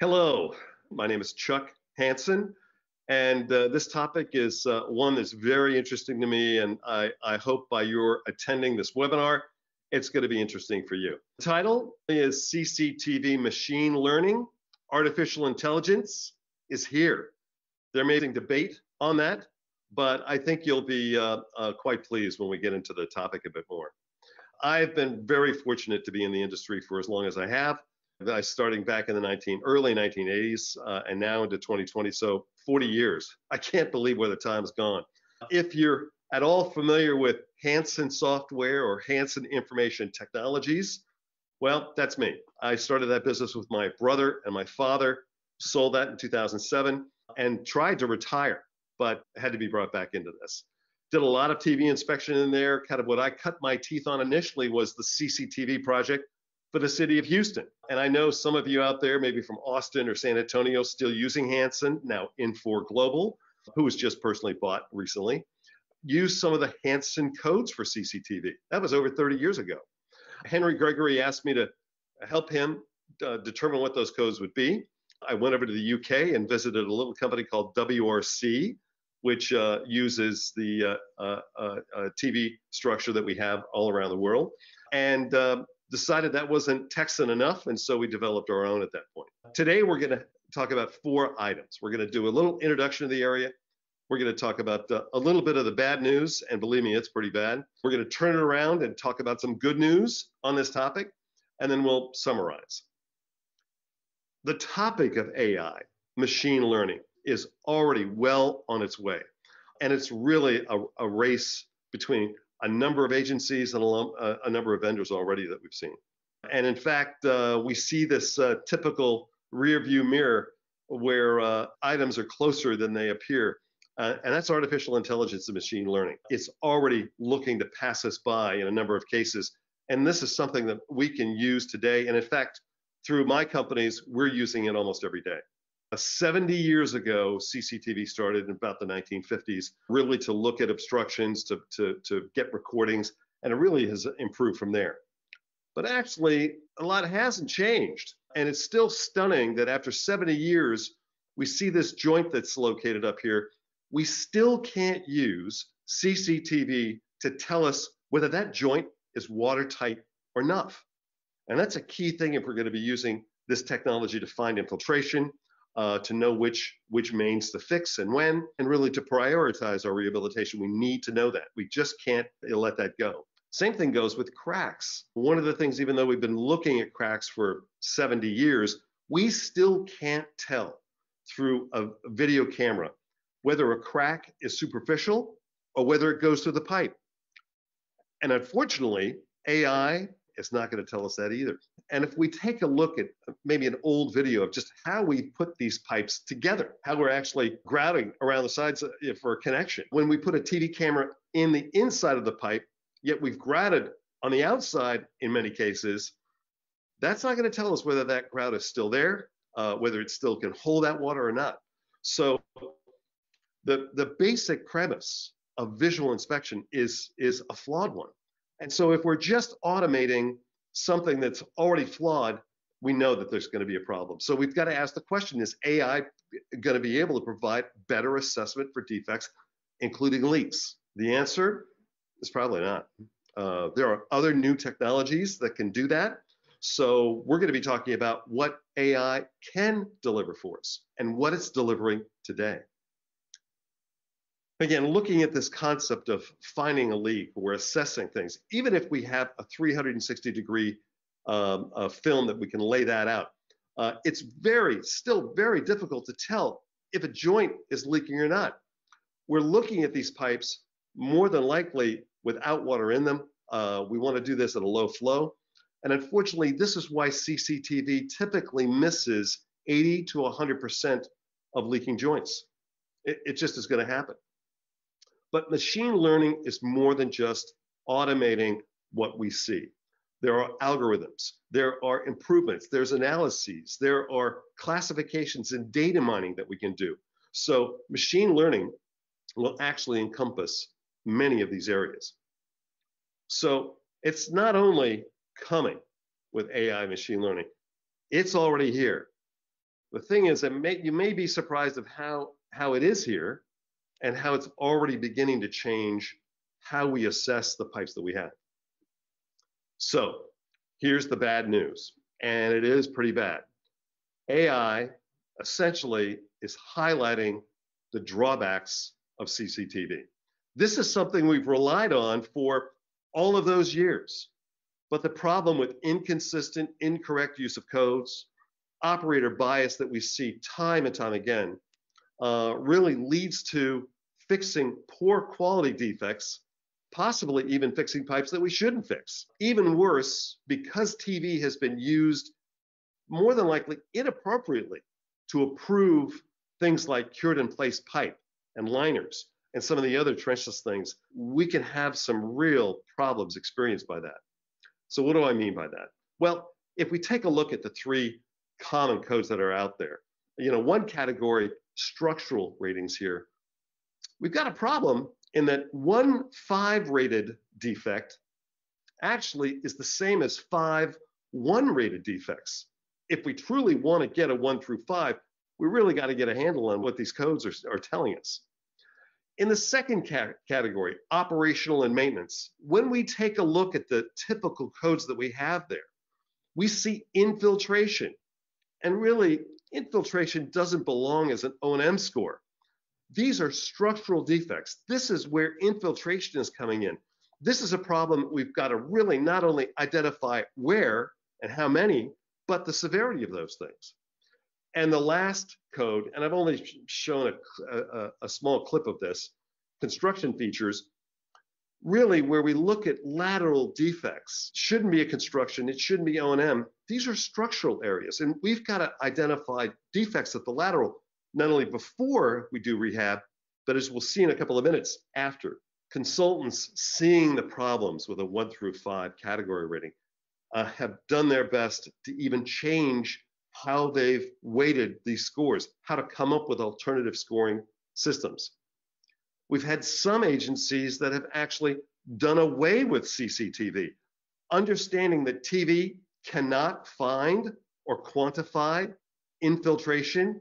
Hello, my name is Chuck Hansen, and uh, this topic is uh, one that's very interesting to me, and I, I hope by your attending this webinar, it's going to be interesting for you. The title is CCTV Machine Learning, Artificial Intelligence is here. There may be debate on that, but I think you'll be uh, uh, quite pleased when we get into the topic a bit more. I've been very fortunate to be in the industry for as long as I have. I starting back in the 19 early 1980s uh, and now into 2020, so 40 years. I can't believe where the time's gone. If you're at all familiar with Hansen Software or Hansen Information Technologies, well, that's me. I started that business with my brother and my father, sold that in 2007, and tried to retire, but had to be brought back into this. Did a lot of TV inspection in there. Kind of what I cut my teeth on initially was the CCTV project for the city of Houston. And I know some of you out there, maybe from Austin or San Antonio, still using Hansen, now Infor Global, who was just personally bought recently, used some of the Hansen codes for CCTV. That was over 30 years ago. Henry Gregory asked me to help him uh, determine what those codes would be. I went over to the UK and visited a little company called WRC, which uh, uses the uh, uh, uh, uh TV structure that we have all around the world. And um, decided that wasn't Texan enough, and so we developed our own at that point. Today, we're going to talk about four items. We're going to do a little introduction to the area. We're going to talk about a little bit of the bad news, and believe me, it's pretty bad. We're going to turn it around and talk about some good news on this topic, and then we'll summarize. The topic of AI, machine learning, is already well on its way. And it's really a, a race between a number of agencies and a, a, number of vendors already that we've seen. And in fact, uh, we see this uh, typical rear view mirror where uh, items are closer than they appear. Uh, and that's artificial intelligence and machine learning. It's already looking to pass us by in a number of cases. And this is something that we can use today. And in fact, through my companies, we're using it almost every day. 70 years ago, CCTV started in about the 1950s, really to look at obstructions, to, to, to get recordings, and it really has improved from there. But actually, a lot hasn't changed. And it's still stunning that after 70 years, we see this joint that's located up here. We still can't use CCTV to tell us whether that joint is watertight or not. And that's a key thing if we're going to be using this technology to find infiltration, uh, to know which which mains to fix and when, and really to prioritize our rehabilitation. We need to know that. We just can't let that go. Same thing goes with cracks. One of the things, even though we've been looking at cracks for 70 years, we still can't tell through a video camera whether a crack is superficial or whether it goes through the pipe. And unfortunately, AI is not going to tell us that either. And if we take a look at maybe an old video of just how we put these pipes together, how we're actually grouting around the sides for a connection. When we put a TV camera in the inside of the pipe, yet we've grouted on the outside in many cases, that's not going to tell us whether that grout is still there, uh, whether it still can hold that water or not. So the, the basic premise of visual inspection is, is a flawed one. And so if we're just automating something that's already flawed, we know that there's going to be a problem. So we've got to ask the question, is AI going to be able to provide better assessment for defects, including leaks? The answer is probably not. Uh, there are other new technologies that can do that. So we're going to be talking about what AI can deliver for us and what it's delivering today. Again, looking at this concept of finding a leak, we're assessing things. Even if we have a 360 degree um, film that we can lay that out, uh, it's very, still very difficult to tell if a joint is leaking or not. We're looking at these pipes more than likely without water in them. Uh, we want to do this at a low flow. And unfortunately, this is why CCTV typically misses 80 to 100% of leaking joints. It, it just is going to happen. But machine learning is more than just automating what we see. There are algorithms, there are improvements, there's analyses, there are classifications and data mining that we can do. So machine learning will actually encompass many of these areas. So it's not only coming with AI machine learning, it's already here. The thing is that may, you may be surprised of how, how it is here and how it's already beginning to change how we assess the pipes that we have. So here's the bad news, and it is pretty bad. AI essentially is highlighting the drawbacks of CCTV. This is something we've relied on for all of those years. But the problem with inconsistent, incorrect use of codes, operator bias that we see time and time again, uh, really leads to fixing poor quality defects, possibly even fixing pipes that we shouldn't fix. Even worse, because TV has been used more than likely inappropriately to approve things like cured in place pipe and liners and some of the other trenchless things, we can have some real problems experienced by that. So what do I mean by that? Well, if we take a look at the three common codes that are out there, you know, one category, structural ratings here, we've got a problem in that one five rated defect actually is the same as five one rated defects. If we truly want to get a one through five, we really got to get a handle on what these codes are, are telling us. In the second ca category, operational and maintenance, when we take a look at the typical codes that we have there, we see infiltration. And really, infiltration doesn't belong as an O&M score. These are structural defects. This is where infiltration is coming in. This is a problem we've got to really not only identify where and how many, but the severity of those things. And the last code, and I've only shown a, a, a, small clip of this, construction features, really where we look at lateral defects, shouldn't be a construction, it shouldn't be O&M. These are structural areas, and we've got to identify defects at the lateral, not only before we do rehab, but as we'll see in a couple of minutes, after. Consultants seeing the problems with a one through five category rating uh, have done their best to even change how they've weighted these scores, how to come up with alternative scoring systems. We've had some agencies that have actually done away with CCTV, understanding that TV cannot find or quantify infiltration.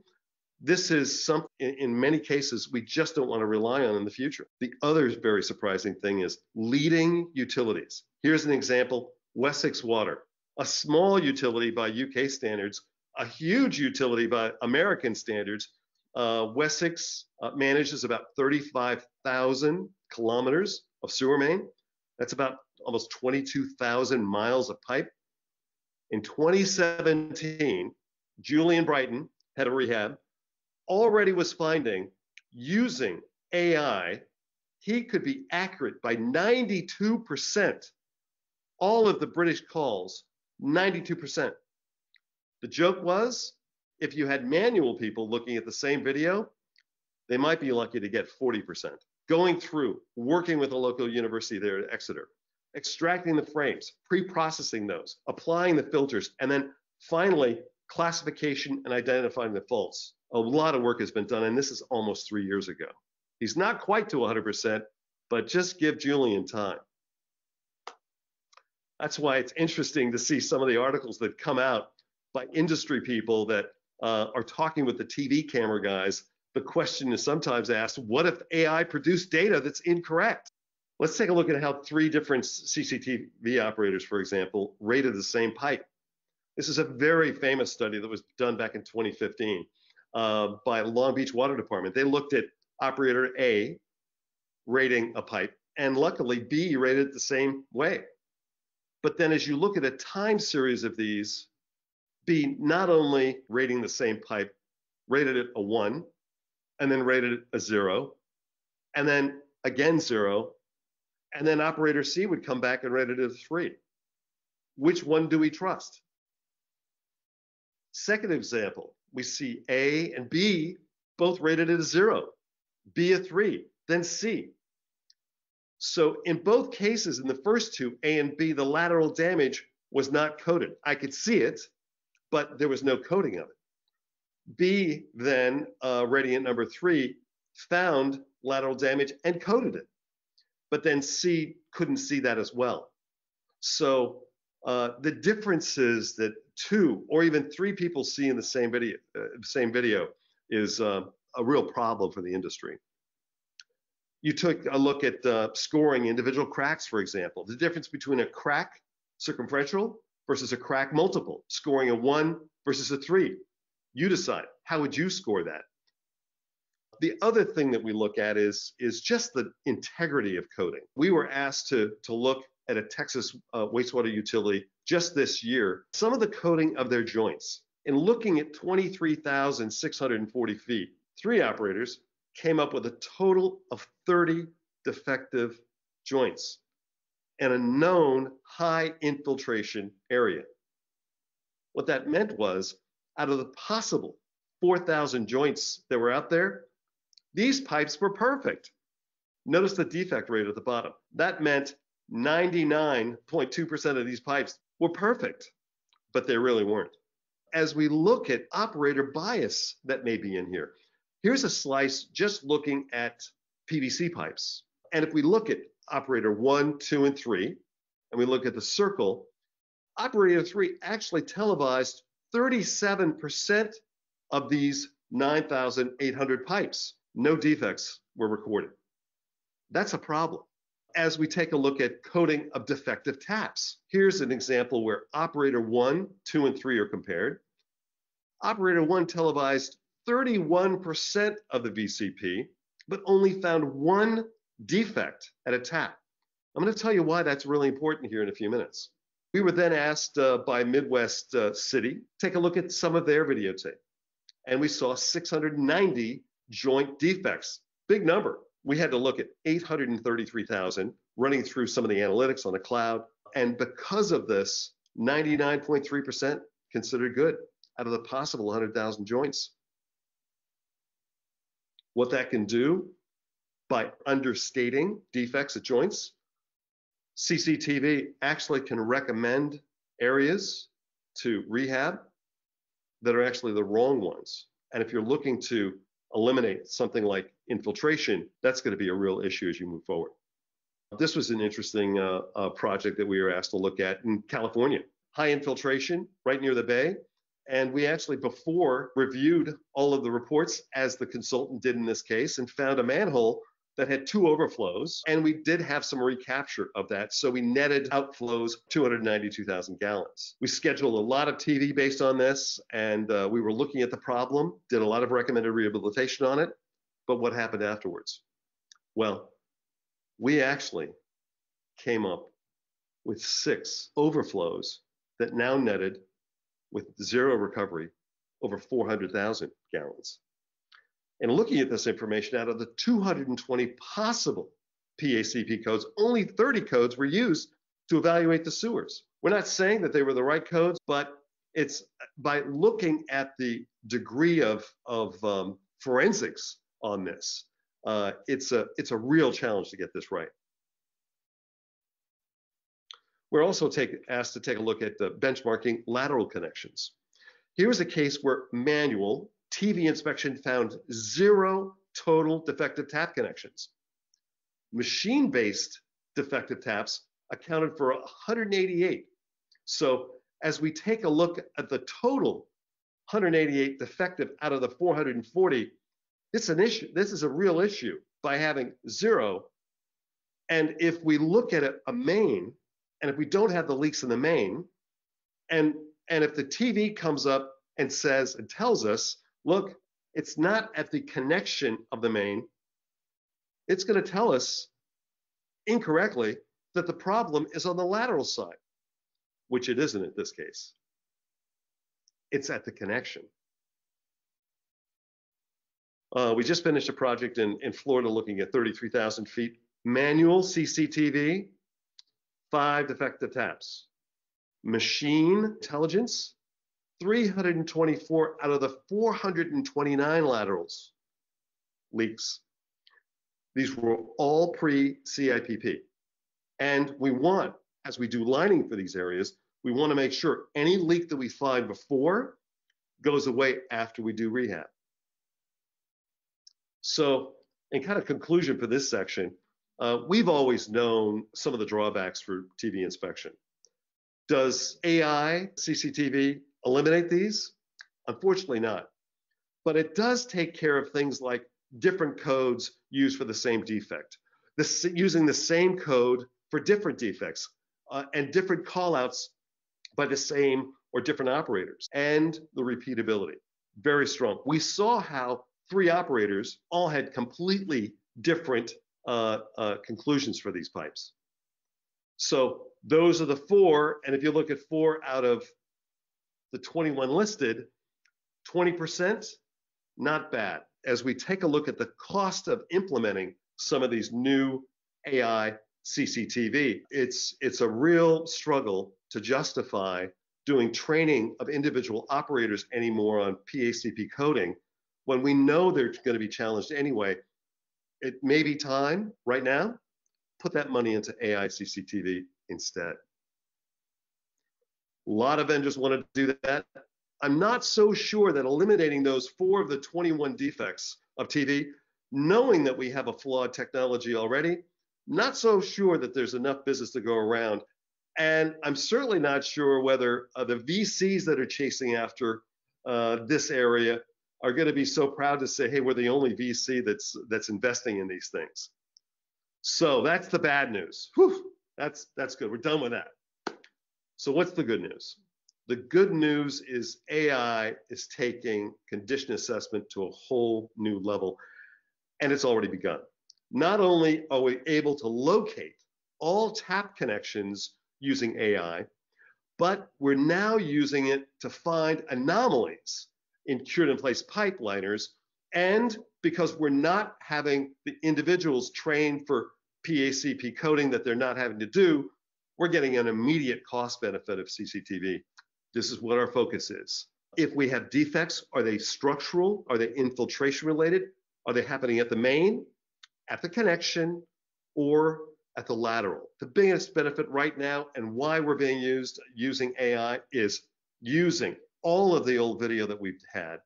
This is something, in many cases, we just don't want to rely on in the future. The other very surprising thing is leading utilities. Here's an example Wessex Water, a small utility by UK standards, a huge utility by American standards. Uh, Wessex uh, manages about 35,000 kilometers of sewer main. That's about almost 22,000 miles of pipe. In 2017, Julian Brighton, head of rehab, already was finding using AI, he could be accurate by 92%. All of the British calls, 92%. The joke was if you had manual people looking at the same video, they might be lucky to get 40%. Going through, working with a local university there at Exeter, extracting the frames, pre-processing those, applying the filters, and then finally classification and identifying the faults. A lot of work has been done, and this is almost three years ago. He's not quite to 100%, but just give Julian time. That's why it's interesting to see some of the articles that come out by industry people that uh, are talking with the TV camera guys, the question is sometimes asked, what if AI produced data that's incorrect? Let's take a look at how three different CCTV operators, for example, rated the same pipe. This is a very famous study that was done back in 2015 uh, by Long Beach Water Department. They looked at operator A rating a pipe, and luckily B rated it the same way. But then as you look at a time series of these, be not only rating the same pipe, rated it a one, and then rated it a zero, and then again zero, and then operator C would come back and rate it a three. Which one do we trust? Second example, we see A and B both rated at a zero, B a three, then C. So in both cases, in the first two, A and B, the lateral damage was not coded. I could see it, but there was no coding of it. B then, uh, radiant number three, found lateral damage and coded it. But then C couldn't see that as well. So uh, the differences that two or even three people see in the same video, uh, same video is uh, a real problem for the industry. You took a look at uh, scoring individual cracks, for example, the difference between a crack circumferential versus a crack multiple, scoring a one versus a three. You decide. How would you score that? The other thing that we look at is, is just the integrity of coding. We were asked to, to look at a Texas uh, wastewater utility just this year, some of the coating of their joints. In looking at 23,640 feet, three operators came up with a total of 30 defective joints and a known high infiltration area. What that meant was out of the possible 4,000 joints that were out there, these pipes were perfect. Notice the defect rate at the bottom. That meant 99.2% of these pipes were perfect, but they really weren't. As we look at operator bias that may be in here, here's a slice just looking at PVC pipes. And if we look at operator one, two, and three, and we look at the circle, operator three actually televised 37% of these 9,800 pipes. No defects were recorded. That's a problem. As we take a look at coding of defective taps, here's an example where operator one, two, and three are compared. Operator one televised 31% of the VCP, but only found one defect at a tap. I'm going to tell you why that's really important here in a few minutes. We were then asked uh, by Midwest uh, City, take a look at some of their videotape. And we saw 690 joint defects. Big number. We had to look at 833,000 running through some of the analytics on the cloud. And because of this, 99.3% considered good out of the possible 100,000 joints. What that can do by understating defects at joints, CCTV actually can recommend areas to rehab that are actually the wrong ones. And if you're looking to eliminate something like infiltration, that's going to be a real issue as you move forward. This was an interesting uh, uh, project that we were asked to look at in California. High infiltration right near the bay. And we actually, before, reviewed all of the reports as the consultant did in this case and found a manhole that had two overflows, and we did have some recapture of that. So we netted outflows 292,000 gallons. We scheduled a lot of TV based on this, and uh, we were looking at the problem, did a lot of recommended rehabilitation on it. But what happened afterwards? Well, we actually came up with six overflows that now netted with zero recovery over 400,000 gallons. And looking at this information, out of the 220 possible PACP codes, only 30 codes were used to evaluate the sewers. We're not saying that they were the right codes, but it's by looking at the degree of, of um, forensics on this, uh, it's, a, it's a real challenge to get this right. We're also take, asked to take a look at the benchmarking lateral connections. Here's a case where manual TV inspection found zero total defective tap connections. Machine-based defective taps accounted for 188. So as we take a look at the total 188 defective out of the 440, it's an issue. This is a real issue by having zero. And if we look at a main, and if we don't have the leaks in the main, and and if the TV comes up and says and tells us look, it's not at the connection of the main. It's going to tell us incorrectly that the problem is on the lateral side, which it isn't in this case. It's at the connection. Uh, we just finished a project in, in Florida looking at 33,000 feet manual CCTV, five defective taps. Machine intelligence, 324 out of the 429 laterals leaks. These were all pre-CIPP. And we want, as we do lining for these areas, we want to make sure any leak that we find before goes away after we do rehab. So in kind of conclusion for this section, uh, we've always known some of the drawbacks for TV inspection. Does AI CCTV eliminate these? Unfortunately not. But it does take care of things like different codes used for the same defect, this, using the same code for different defects, uh, and different callouts by the same or different operators, and the repeatability. Very strong. We saw how three operators all had completely different uh, uh, conclusions for these pipes. So those are the four, and if you look at four out of the 21 listed, 20%, not bad. As we take a look at the cost of implementing some of these new AI CCTV, it's, it's a real struggle to justify doing training of individual operators anymore on PACP coding when we know they're going to be challenged anyway. It may be time right now, put that money into AI CCTV instead. A lot of vendors want to do that. I'm not so sure that eliminating those four of the 21 defects of TV, knowing that we have a flawed technology already, not so sure that there's enough business to go around. And I'm certainly not sure whether uh, the VCs that are chasing after uh, this area are going to be so proud to say, hey, we're the only VC that's that's investing in these things. So that's the bad news. Whew. That's that's good. We're done with that. So what's the good news? The good news is AI is taking condition assessment to a whole new level, and it's already begun. Not only are we able to locate all tap connections using AI, but we're now using it to find anomalies in cured in place pipeliners. And because we're not having the individuals trained for PACP coding that they're not having to do, we're getting an immediate cost benefit of CCTV. This is what our focus is. If we have defects, are they structural? Are they infiltration related? Are they happening at the main, at the connection, or at the lateral? The biggest benefit right now and why we're being used using AI is using all of the old video that we've had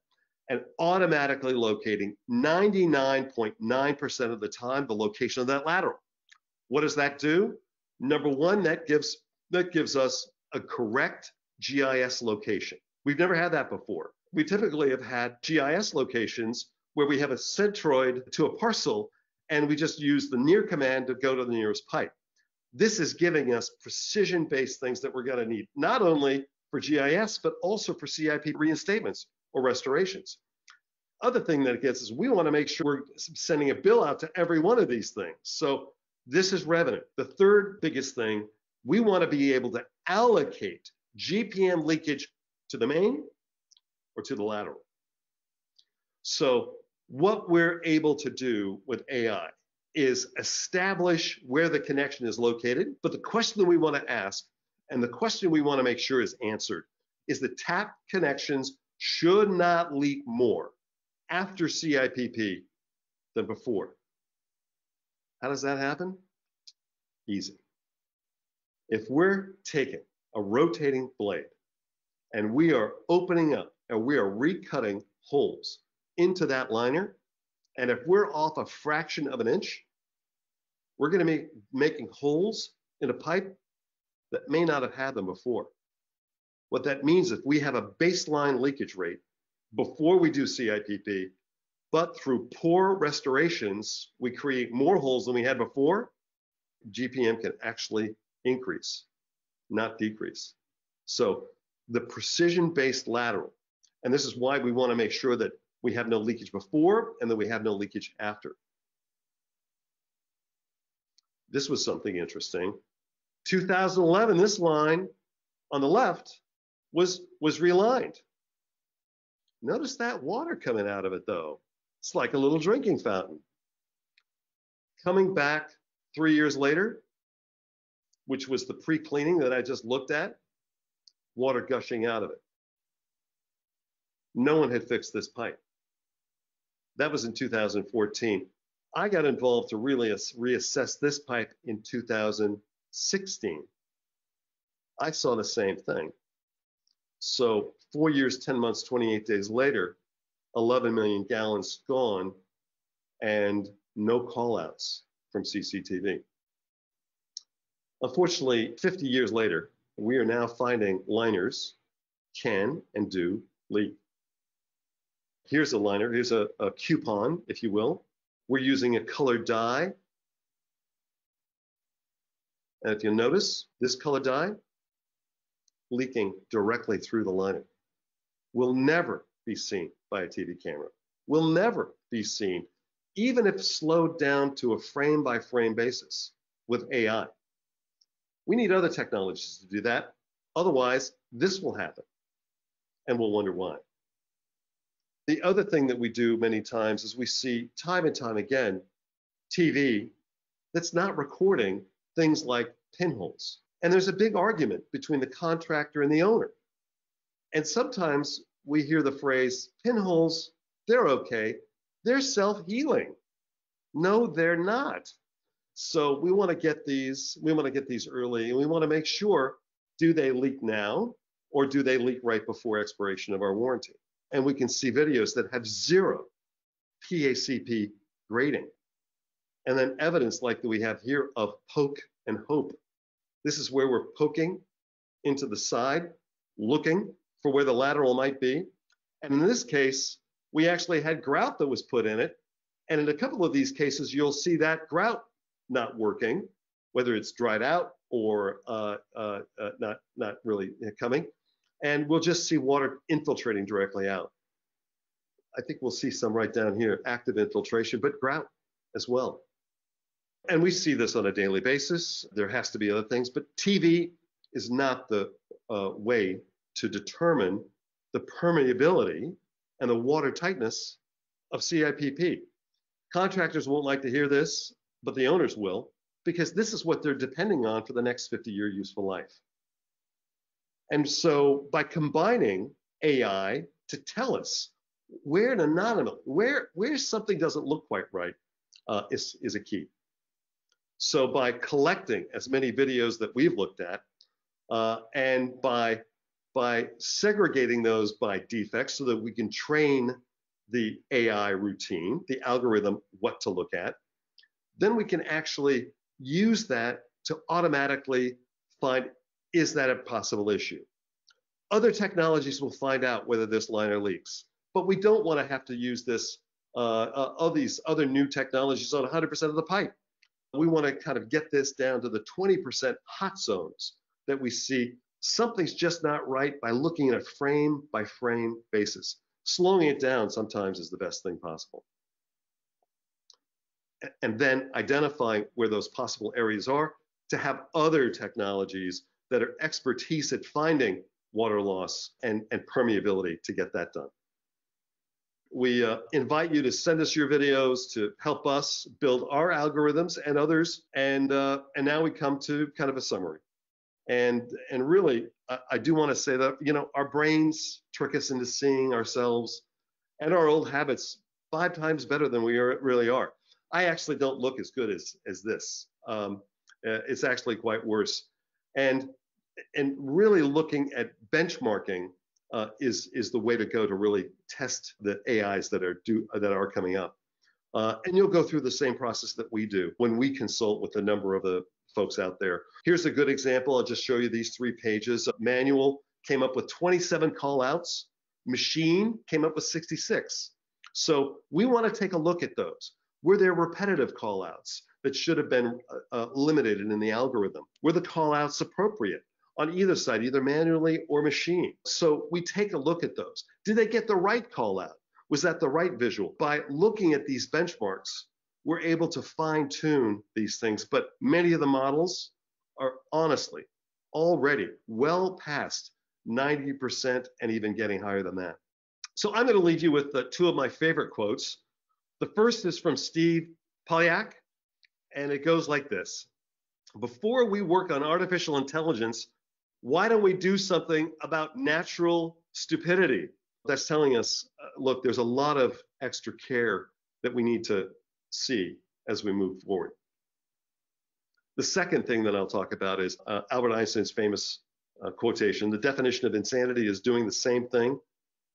and automatically locating 99.9% of the time the location of that lateral. What does that do? Number one, that gives that gives us a correct GIS location. We've never had that before. We typically have had GIS locations where we have a centroid to a parcel and we just use the near command to go to the nearest pipe. This is giving us precision-based things that we're going to need, not only for GIS, but also for CIP reinstatements or restorations. Other thing that it gets is we want to make sure we're sending a bill out to every one of these things. So this is revenue. The third biggest thing, we want to be able to allocate GPM leakage to the main or to the lateral. So what we're able to do with AI is establish where the connection is located. But the question that we want to ask and the question we want to make sure is answered is the tap connections should not leak more after CIPP than before. How does that happen? Easy. If we're taking a rotating blade and we are opening up and we are recutting holes into that liner, and if we're off a fraction of an inch, we're going to be making holes in a pipe that may not have had them before. What that means if we have a baseline leakage rate before we do CIPP, but through poor restorations, we create more holes than we had before, GPM can actually increase, not decrease. So the precision-based lateral, and this is why we want to make sure that we have no leakage before and that we have no leakage after. This was something interesting. 2011, this line on the left was, was realigned. Notice that water coming out of it though. It's like a little drinking fountain. Coming back three years later, which was the pre-cleaning that I just looked at, water gushing out of it. No one had fixed this pipe. That was in 2014. I got involved to really reassess this pipe in 2016. I saw the same thing. So four years, 10 months, 28 days later, 11 million gallons gone and no callouts from CCTV. Unfortunately, 50 years later, we are now finding liners can and do leak. Here's a liner, here's a, a coupon, if you will. We're using a colored dye. And if you notice, this color dye leaking directly through the liner will never be seen by a TV camera, will never be seen, even if slowed down to a frame by frame basis with AI. We need other technologies to do that. Otherwise, this will happen and we'll wonder why. The other thing that we do many times is we see time and time again TV that's not recording things like pinholes. And there's a big argument between the contractor and the owner. And sometimes we hear the phrase pinholes, they're okay, they're self healing. No, they're not. So we want to get these, we want to get these early and we want to make sure do they leak now or do they leak right before expiration of our warranty? And we can see videos that have zero PACP grading. And then evidence like that we have here of poke and hope. This is where we're poking into the side, looking for where the lateral might be. And in this case, we actually had grout that was put in it. And in a couple of these cases, you'll see that grout not working, whether it's dried out or uh, uh, uh, not, not really coming. And we'll just see water infiltrating directly out. I think we'll see some right down here, active infiltration, but grout as well. And we see this on a daily basis. There has to be other things, but TV is not the uh, way to determine the permeability and the water tightness of CIPP. Contractors won't like to hear this, but the owners will, because this is what they're depending on for the next 50 year useful life. And so by combining AI to tell us where an anomaly, where, where something doesn't look quite right, uh, is, is a key. So by collecting as many videos that we've looked at, uh, and by by segregating those by defects so that we can train the AI routine, the algorithm, what to look at, then we can actually use that to automatically find is that a possible issue? Other technologies will find out whether this liner leaks, but we don't want to have to use this, uh, uh, all these other new technologies on 100% of the pipe. We want to kind of get this down to the 20% hot zones that we see something's just not right by looking at a frame by frame basis. Slowing it down sometimes is the best thing possible. And then identifying where those possible areas are to have other technologies that are expertise at finding water loss and, and permeability to get that done. We uh, invite you to send us your videos to help us build our algorithms and others. And, uh, and now we come to kind of a summary. And and really, I, I do want to say that you know our brains trick us into seeing ourselves and our old habits five times better than we are, really are. I actually don't look as good as as this. Um, uh, it's actually quite worse. And and really looking at benchmarking uh, is is the way to go to really test the AIs that are do that are coming up. Uh, and you'll go through the same process that we do when we consult with a number of the folks out there. Here's a good example. I'll just show you these three pages. Manual came up with 27 call outs. Machine came up with 66. So we want to take a look at those. Were there repetitive call outs that should have been uh, uh, eliminated in the algorithm? Were the call outs appropriate on either side, either manually or machine? So we take a look at those. Did they get the right call out? Was that the right visual? By looking at these benchmarks, we're able to fine tune these things. But many of the models are honestly already well past 90% and even getting higher than that. So I'm going to leave you with uh, two of my favorite quotes. The first is from Steve Polyak, and it goes like this Before we work on artificial intelligence, why don't we do something about natural stupidity? That's telling us, uh, look, there's a lot of extra care that we need to see as we move forward. The second thing that I'll talk about is uh, Albert Einstein's famous uh, quotation the definition of insanity is doing the same thing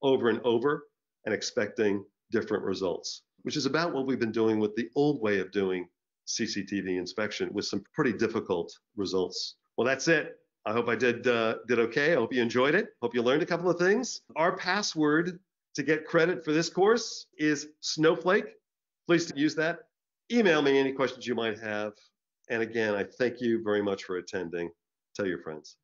over and over and expecting different results, which is about what we've been doing with the old way of doing CCTV inspection with some pretty difficult results. Well, that's it. I hope I did uh, did okay. I hope you enjoyed it. Hope you learned a couple of things. Our password to get credit for this course is Snowflake. Please use that. Email me any questions you might have. And again, I thank you very much for attending. Tell your friends.